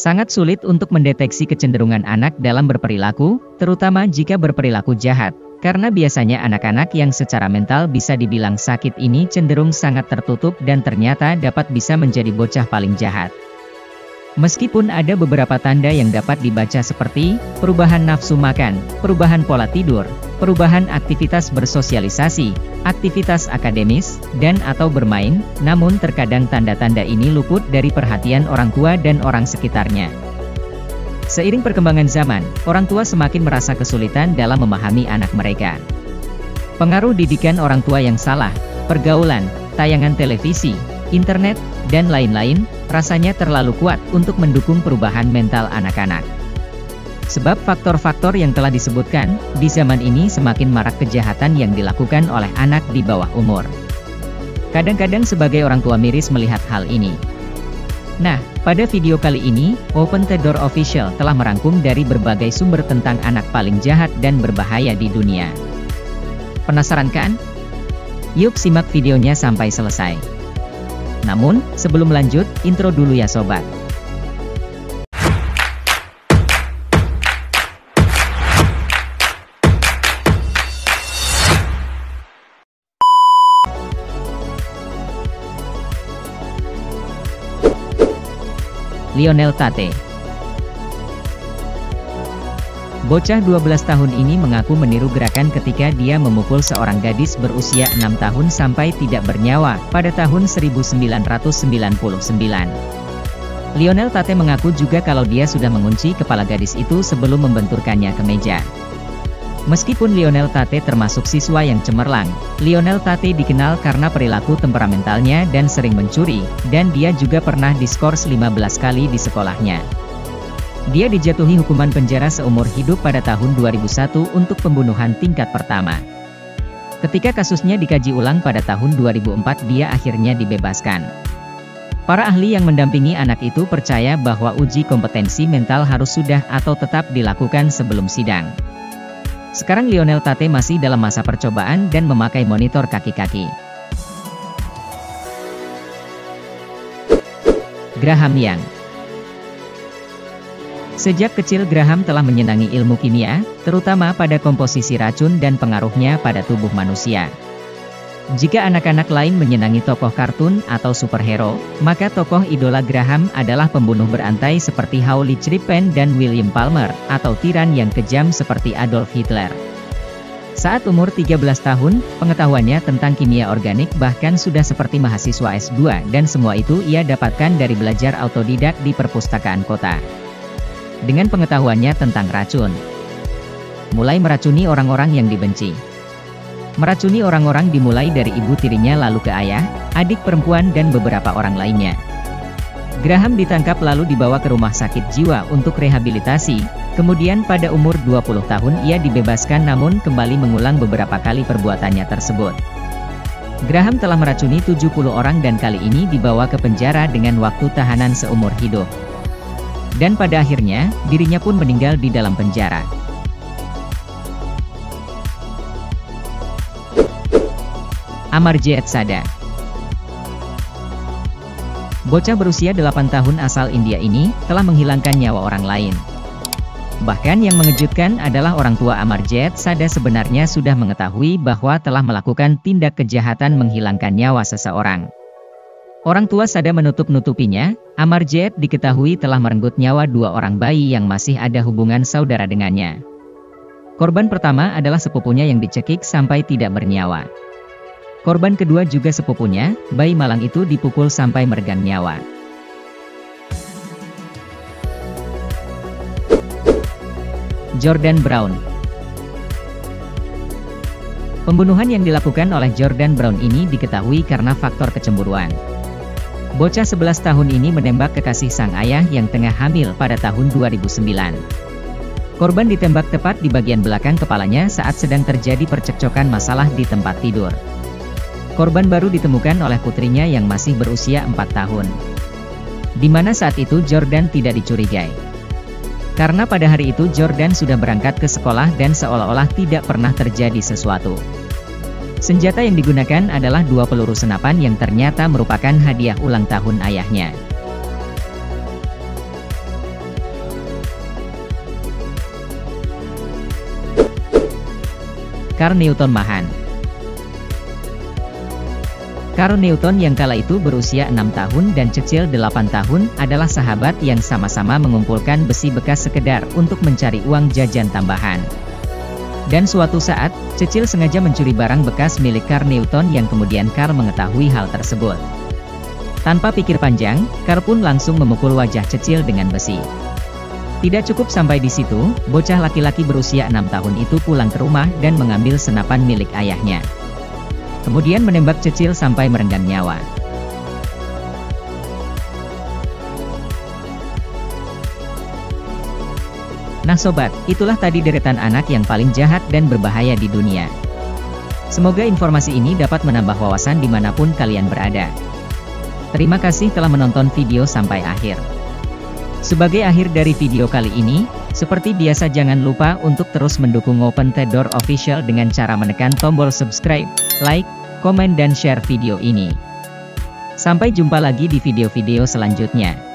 Sangat sulit untuk mendeteksi kecenderungan anak dalam berperilaku, terutama jika berperilaku jahat, karena biasanya anak-anak yang secara mental bisa dibilang sakit ini cenderung sangat tertutup dan ternyata dapat bisa menjadi bocah paling jahat. Meskipun ada beberapa tanda yang dapat dibaca seperti perubahan nafsu makan, perubahan pola tidur, perubahan aktivitas bersosialisasi, aktivitas akademis, dan atau bermain, namun terkadang tanda-tanda ini luput dari perhatian orang tua dan orang sekitarnya. Seiring perkembangan zaman, orang tua semakin merasa kesulitan dalam memahami anak mereka. Pengaruh didikan orang tua yang salah, pergaulan, tayangan televisi, internet, dan lain-lain, rasanya terlalu kuat untuk mendukung perubahan mental anak-anak. Sebab faktor-faktor yang telah disebutkan, di zaman ini semakin marak kejahatan yang dilakukan oleh anak di bawah umur. Kadang-kadang sebagai orang tua miris melihat hal ini. Nah, pada video kali ini, Open the Door Official telah merangkum dari berbagai sumber tentang anak paling jahat dan berbahaya di dunia. Penasaran kan? Yuk simak videonya sampai selesai. Namun, sebelum lanjut, intro dulu ya sobat. Lionel Tate Bocah 12 tahun ini mengaku meniru gerakan ketika dia memukul seorang gadis berusia 6 tahun sampai tidak bernyawa, pada tahun 1999. Lionel Tate mengaku juga kalau dia sudah mengunci kepala gadis itu sebelum membenturkannya ke meja. Meskipun Lionel Tate termasuk siswa yang cemerlang, Lionel Tate dikenal karena perilaku temperamentalnya dan sering mencuri, dan dia juga pernah diskors 15 kali di sekolahnya. Dia dijatuhi hukuman penjara seumur hidup pada tahun 2001 untuk pembunuhan tingkat pertama. Ketika kasusnya dikaji ulang pada tahun 2004 dia akhirnya dibebaskan. Para ahli yang mendampingi anak itu percaya bahwa uji kompetensi mental harus sudah atau tetap dilakukan sebelum sidang. Sekarang Lionel Tate masih dalam masa percobaan dan memakai monitor kaki-kaki. Graham Young Sejak kecil Graham telah menyenangi ilmu kimia, terutama pada komposisi racun dan pengaruhnya pada tubuh manusia. Jika anak-anak lain menyenangi tokoh kartun atau superhero, maka tokoh idola Graham adalah pembunuh berantai seperti Howley Chrippen dan William Palmer, atau tiran yang kejam seperti Adolf Hitler. Saat umur 13 tahun, pengetahuannya tentang kimia organik bahkan sudah seperti mahasiswa S2 dan semua itu ia dapatkan dari belajar autodidak di perpustakaan kota dengan pengetahuannya tentang racun. Mulai meracuni orang-orang yang dibenci. Meracuni orang-orang dimulai dari ibu tirinya lalu ke ayah, adik perempuan dan beberapa orang lainnya. Graham ditangkap lalu dibawa ke rumah sakit jiwa untuk rehabilitasi, kemudian pada umur 20 tahun ia dibebaskan namun kembali mengulang beberapa kali perbuatannya tersebut. Graham telah meracuni 70 orang dan kali ini dibawa ke penjara dengan waktu tahanan seumur hidup. Dan pada akhirnya, dirinya pun meninggal di dalam penjara. Amarjit Sada Bocah berusia 8 tahun asal India ini, telah menghilangkan nyawa orang lain. Bahkan yang mengejutkan adalah orang tua Amarjit Sada sebenarnya sudah mengetahui bahwa telah melakukan tindak kejahatan menghilangkan nyawa seseorang. Orang tua Sada menutup-nutupinya, Amarjet diketahui telah merenggut nyawa dua orang bayi yang masih ada hubungan saudara dengannya. Korban pertama adalah sepupunya yang dicekik sampai tidak bernyawa. Korban kedua juga sepupunya, bayi malang itu dipukul sampai meregang nyawa. Jordan Brown Pembunuhan yang dilakukan oleh Jordan Brown ini diketahui karena faktor kecemburuan. Bocah 11 tahun ini menembak kekasih sang ayah yang tengah hamil pada tahun 2009. Korban ditembak tepat di bagian belakang kepalanya saat sedang terjadi percekcokan masalah di tempat tidur. Korban baru ditemukan oleh putrinya yang masih berusia 4 tahun. Di mana saat itu Jordan tidak dicurigai. Karena pada hari itu Jordan sudah berangkat ke sekolah dan seolah-olah tidak pernah terjadi sesuatu. Senjata yang digunakan adalah dua peluru senapan yang ternyata merupakan hadiah ulang tahun ayahnya. Carl Newton Mahan Carl Newton yang kala itu berusia 6 tahun dan Cecil 8 tahun adalah sahabat yang sama-sama mengumpulkan besi bekas sekedar untuk mencari uang jajan tambahan. Dan suatu saat, Cecil sengaja mencuri barang bekas milik Carl Newton yang kemudian Carl mengetahui hal tersebut. Tanpa pikir panjang, Carl pun langsung memukul wajah Cecil dengan besi. Tidak cukup sampai di situ, bocah laki-laki berusia 6 tahun itu pulang ke rumah dan mengambil senapan milik ayahnya kemudian menembak Cecil sampai merenggang nyawa. Nah sobat, itulah tadi deretan anak yang paling jahat dan berbahaya di dunia. Semoga informasi ini dapat menambah wawasan di mana pun kalian berada. Terima kasih telah menonton video sampai akhir. Sebagai akhir dari video kali ini, seperti biasa jangan lupa untuk terus mendukung Open Tedor Official dengan cara menekan tombol subscribe, like, komen dan share video ini. Sampai jumpa lagi di video-video selanjutnya.